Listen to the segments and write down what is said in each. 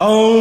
Oh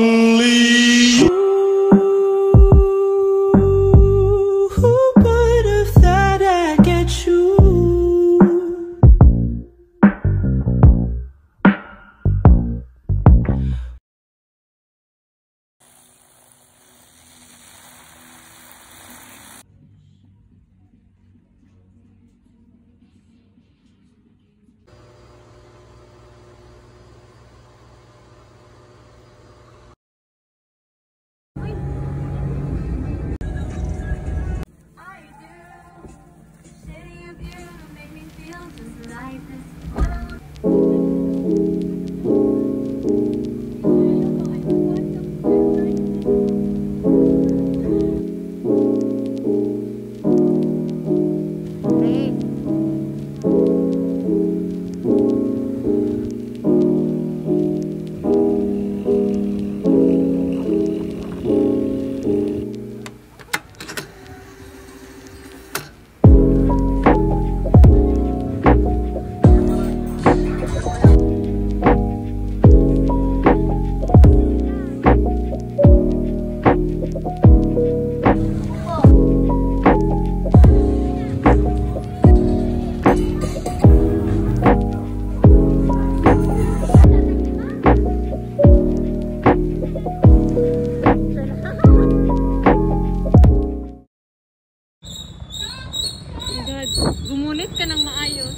God. Gumunit ka ng maayos.